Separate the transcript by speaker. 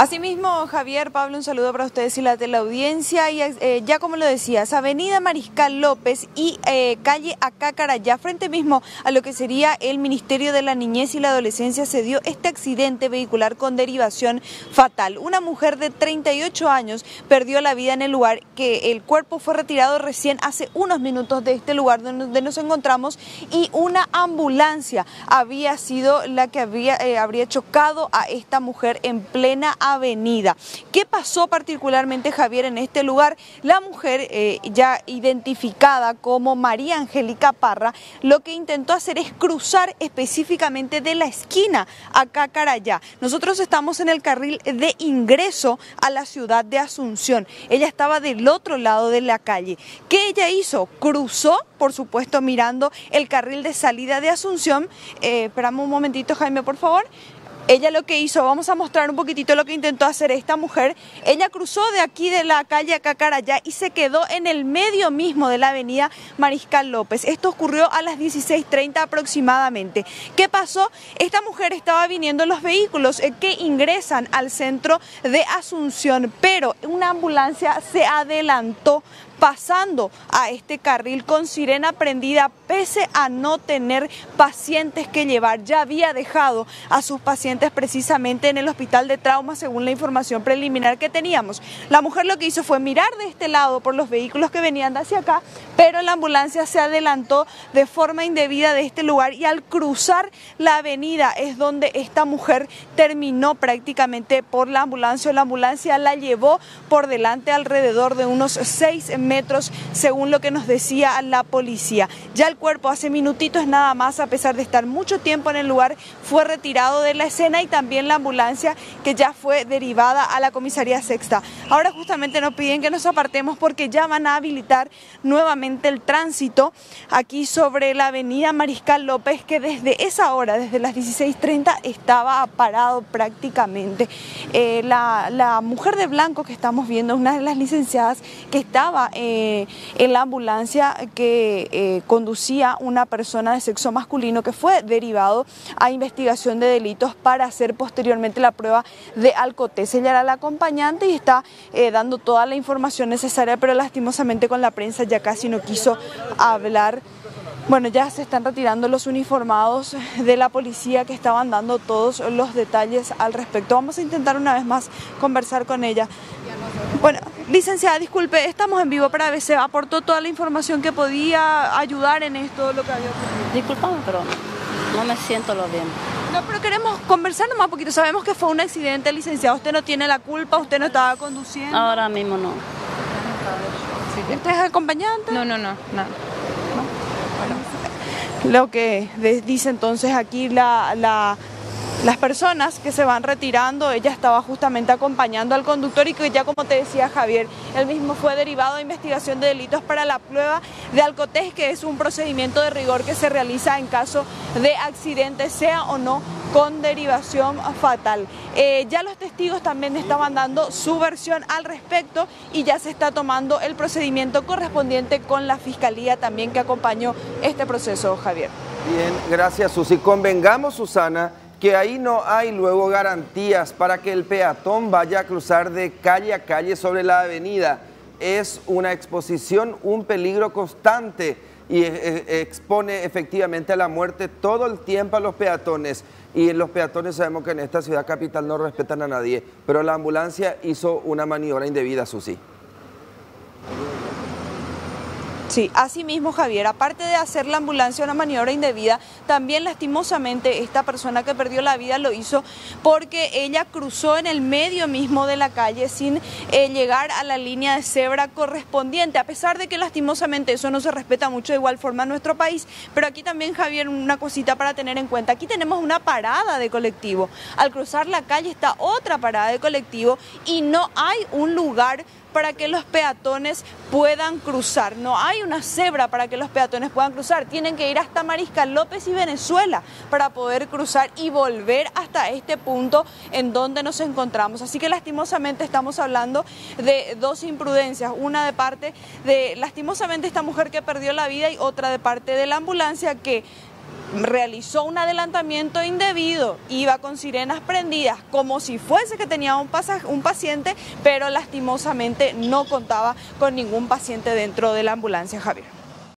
Speaker 1: Asimismo, Javier, Pablo, un saludo para ustedes y la teleaudiencia. Y eh, ya como lo decías, Avenida Mariscal López y eh, calle Acácarayá, frente mismo a lo que sería el Ministerio de la Niñez y la Adolescencia, se dio este accidente vehicular con derivación fatal. Una mujer de 38 años perdió la vida en el lugar, que el cuerpo fue retirado recién hace unos minutos de este lugar donde nos encontramos y una ambulancia había sido la que había, eh, habría chocado a esta mujer en plena avenida. ¿Qué pasó particularmente, Javier, en este lugar? La mujer, eh, ya identificada como María Angélica Parra, lo que intentó hacer es cruzar específicamente de la esquina a Cacarayá. Nosotros estamos en el carril de ingreso a la ciudad de Asunción. Ella estaba del otro lado de la calle. ¿Qué ella hizo? Cruzó, por supuesto, mirando el carril de salida de Asunción. Eh, esperamos un momentito, Jaime, por favor. Ella lo que hizo, vamos a mostrar un poquitito lo que intentó hacer esta mujer. Ella cruzó de aquí de la calle Cacarayá y se quedó en el medio mismo de la avenida Mariscal López. Esto ocurrió a las 16.30 aproximadamente. ¿Qué pasó? Esta mujer estaba viniendo los vehículos eh, que ingresan al centro de Asunción, pero una ambulancia se adelantó pasando a este carril con sirena prendida pese a no tener pacientes que llevar. Ya había dejado a sus pacientes precisamente en el hospital de trauma según la información preliminar que teníamos. La mujer lo que hizo fue mirar de este lado por los vehículos que venían hacia acá, pero la ambulancia se adelantó de forma indebida de este lugar y al cruzar la avenida es donde esta mujer terminó prácticamente por la ambulancia. La ambulancia la llevó por delante alrededor de unos seis metros metros, según lo que nos decía la policía. Ya el cuerpo hace minutitos nada más, a pesar de estar mucho tiempo en el lugar, fue retirado de la escena y también la ambulancia que ya fue derivada a la comisaría sexta. Ahora justamente nos piden que nos apartemos porque ya van a habilitar nuevamente el tránsito aquí sobre la avenida Mariscal López, que desde esa hora, desde las 16.30, estaba parado prácticamente. Eh, la, la mujer de blanco que estamos viendo, una de las licenciadas que estaba eh, en la ambulancia que eh, conducía una persona de sexo masculino que fue derivado a investigación de delitos para hacer posteriormente la prueba de alcotés. Ella era la acompañante y está eh, dando toda la información necesaria, pero lastimosamente con la prensa ya casi no quiso hablar. Bueno, ya se están retirando los uniformados de la policía que estaban dando todos los detalles al respecto. Vamos a intentar una vez más conversar con ella. Bueno, licenciada, disculpe, estamos en vivo para ABC. ¿Aportó toda la información que podía ayudar en esto, lo que había ocurrido?
Speaker 2: Disculpame, pero no me siento lo bien.
Speaker 1: No, pero queremos conversar nomás un poquito. Sabemos que fue un accidente, licenciada. Usted no tiene la culpa, usted no estaba conduciendo.
Speaker 2: Ahora mismo no.
Speaker 1: ¿Usted es acompañante?
Speaker 3: No, no, no, no.
Speaker 1: Lo que dice entonces aquí la, la las personas que se van retirando, ella estaba justamente acompañando al conductor y que ya como te decía Javier, él mismo fue derivado a investigación de delitos para la prueba de alcotés, que es un procedimiento de rigor que se realiza en caso de accidente, sea o no con derivación fatal. Eh, ya los testigos también estaban dando su versión al respecto y ya se está tomando el procedimiento correspondiente con la fiscalía también que acompañó este proceso, Javier.
Speaker 4: Bien, gracias Susi. Convengamos, Susana, que ahí no hay luego garantías para que el peatón vaya a cruzar de calle a calle sobre la avenida. Es una exposición, un peligro constante y eh, eh, expone efectivamente a la muerte todo el tiempo a los peatones. Y los peatones sabemos que en esta ciudad capital no respetan a nadie, pero la ambulancia hizo una maniobra indebida, Susi.
Speaker 1: Sí, así mismo Javier, aparte de hacer la ambulancia una maniobra indebida, también lastimosamente esta persona que perdió la vida lo hizo porque ella cruzó en el medio mismo de la calle sin eh, llegar a la línea de cebra correspondiente, a pesar de que lastimosamente eso no se respeta mucho de igual forma en nuestro país, pero aquí también Javier una cosita para tener en cuenta, aquí tenemos una parada de colectivo, al cruzar la calle está otra parada de colectivo y no hay un lugar para que los peatones puedan cruzar. No hay una cebra para que los peatones puedan cruzar. Tienen que ir hasta Mariscal López y Venezuela para poder cruzar y volver hasta este punto en donde nos encontramos. Así que lastimosamente estamos hablando de dos imprudencias. Una de parte de lastimosamente esta mujer que perdió la vida y otra de parte de la ambulancia que realizó un adelantamiento indebido, iba con sirenas prendidas, como si fuese que tenía un, un paciente, pero lastimosamente no contaba con ningún paciente dentro de la ambulancia, Javier.